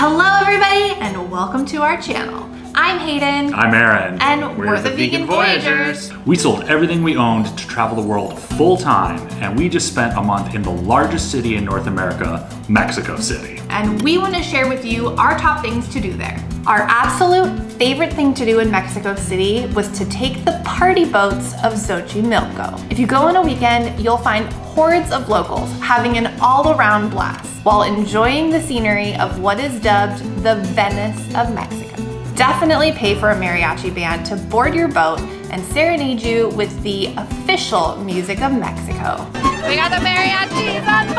Hello everybody and welcome to our channel. I'm Hayden. I'm Aaron. And we're, we're the, the, Vegan, Voyagers. We sold everything we owned to travel the world full time, and we just spent a month in the largest city in North America, Mexico City. And we want to share with you our top things to do there. Our absolute favorite thing to do in Mexico City was to take the party boats of Xochimilco. If you go on a weekend, you'll find hordes of locals having an all-around blast while enjoying the scenery of what is dubbed the Venice of Mexico definitely pay for a mariachi band to board your boat and serenade you with the official music of Mexico. We got the mariachis on board!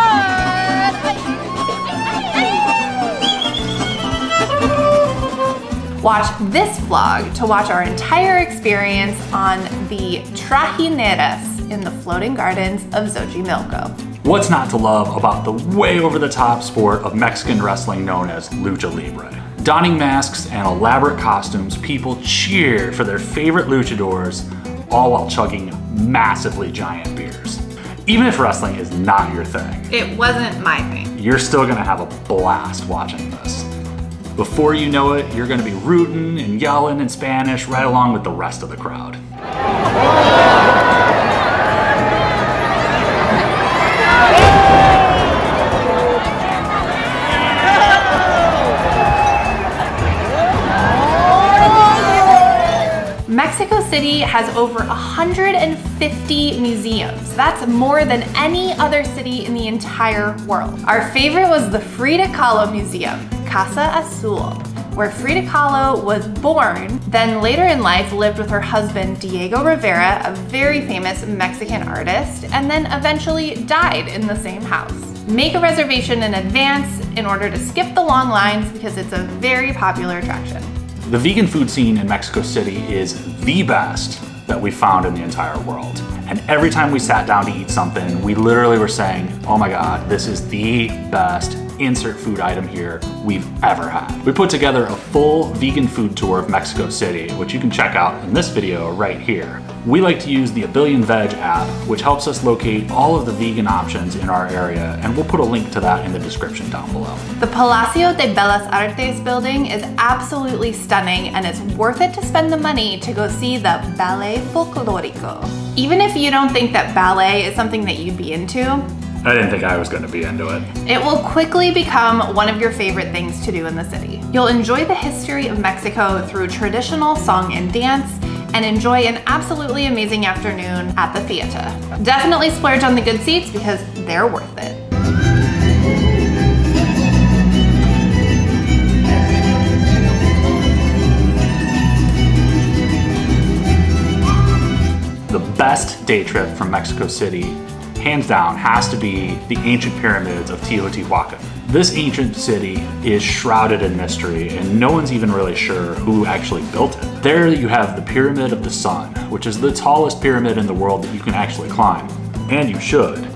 Watch this vlog to watch our entire experience on the trajineras in the floating gardens of Xochimilco. What's not to love about the way over the top sport of Mexican wrestling known as lucha libre? Donning masks and elaborate costumes, people cheer for their favorite luchadors, all while chugging massively giant beers. Even if wrestling is not your thing, it wasn't my thing. You're still gonna have a blast watching this. Before you know it, you're gonna be rooting and yelling in Spanish right along with the rest of the crowd. City has over 150 museums. That's more than any other city in the entire world. Our favorite was the Frida Kahlo Museum, Casa Azul, where Frida Kahlo was born, then later in life lived with her husband Diego Rivera, a very famous Mexican artist, and then eventually died in the same house. Make a reservation in advance in order to skip the long lines because it's a very popular attraction. The vegan food scene in Mexico City is the best that we found in the entire world. And every time we sat down to eat something, we literally were saying, oh my God, this is the best insert food item here we've ever had. We put together a full vegan food tour of Mexico City, which you can check out in this video right here. We like to use the A Billion Veg app, which helps us locate all of the vegan options in our area, and we'll put a link to that in the description down below. The Palacio de Bellas Artes building is absolutely stunning, and it's worth it to spend the money to go see the Ballet Folklorico. Even if you don't think that ballet is something that you'd be into, I didn't think I was going to be into it. It will quickly become one of your favorite things to do in the city. You'll enjoy the history of Mexico through traditional song and dance, and enjoy an absolutely amazing afternoon at the theater. Definitely splurge on the good seats because they're worth it. The best day trip from Mexico City hands down, has to be the ancient pyramids of Teotihuacan. This ancient city is shrouded in mystery, and no one's even really sure who actually built it. There you have the Pyramid of the Sun, which is the tallest pyramid in the world that you can actually climb. And you should.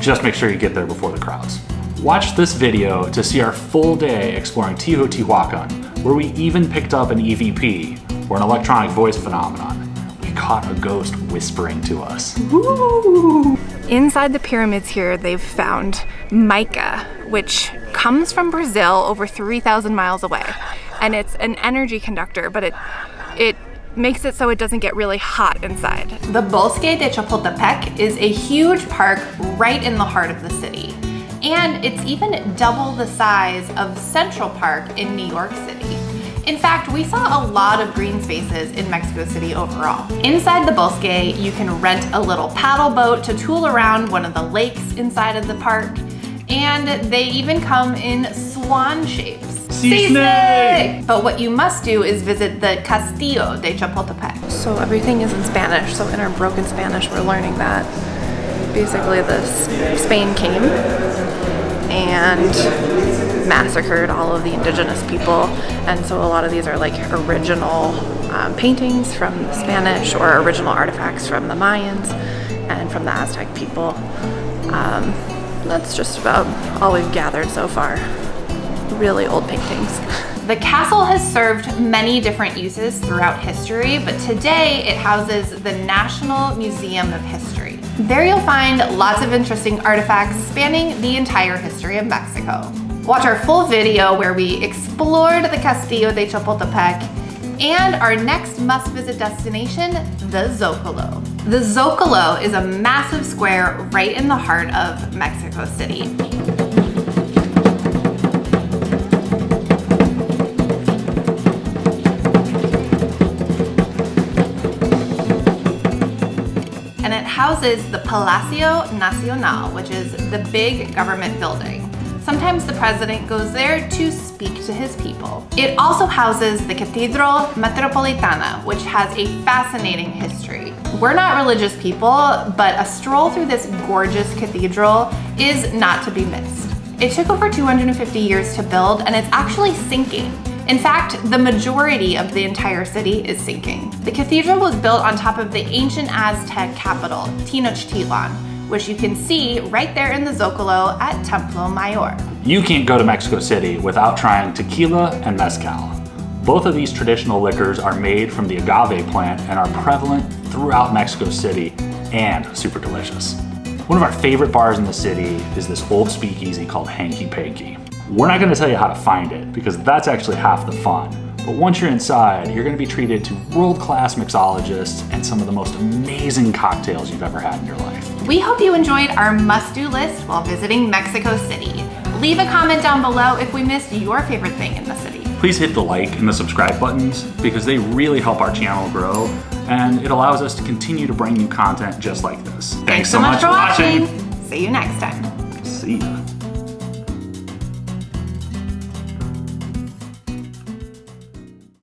Just make sure you get there before the crowds. Watch this video to see our full day exploring Teotihuacan, where we even picked up an EVP, or an electronic voice phenomenon. We caught a ghost whispering to us. Woo! Inside the pyramids here, they've found mica, which comes from Brazil over 3,000 miles away. And it's an energy conductor, but it, it makes it so it doesn't get really hot inside. The Bosque de Chapultepec is a huge park right in the heart of the city. And it's even double the size of Central Park in New York City. In fact, we saw a lot of green spaces in Mexico City overall. Inside the Bosque, you can rent a little paddle boat to tool around one of the lakes inside of the park. And they even come in swan shapes. Sea snake! But what you must do is visit the Castillo de Chapultepec. So everything is in Spanish, so in our broken Spanish we're learning that basically the Spain came and massacred all of the indigenous people. And so a lot of these are like original um, paintings from the Spanish or original artifacts from the Mayans and from the Aztec people. Um, that's just about all we've gathered so far. Really old paintings. The castle has served many different uses throughout history, but today it houses the National Museum of History. There you'll find lots of interesting artifacts spanning the entire history of Mexico. Watch our full video where we explored the Castillo de Chapultepec and our next must visit destination, the Zocalo. The Zocalo is a massive square right in the heart of Mexico City. Houses the Palacio Nacional, which is the big government building. Sometimes the president goes there to speak to his people. It also houses the Catedral Metropolitana, which has a fascinating history. We're not religious people, but a stroll through this gorgeous cathedral is not to be missed. It took over 250 years to build, and it's actually sinking. In fact, the majority of the entire city is sinking. The cathedral was built on top of the ancient Aztec capital, Tenochtitlan, which you can see right there in the Zocalo at Templo Mayor. You can't go to Mexico City without trying tequila and mezcal. Both of these traditional liquors are made from the agave plant and are prevalent throughout Mexico City and super delicious. One of our favorite bars in the city is this old speakeasy called Hanky Panky. We're not gonna tell you how to find it because that's actually half the fun. But once you're inside, you're gonna be treated to world-class mixologists and some of the most amazing cocktails you've ever had in your life. We hope you enjoyed our must-do list while visiting Mexico City. Leave a comment down below if we missed your favorite thing in the city. Please hit the like and the subscribe buttons because they really help our channel grow and it allows us to continue to bring you content just like this. Thanks, so much, for watching. See you next time. See ya.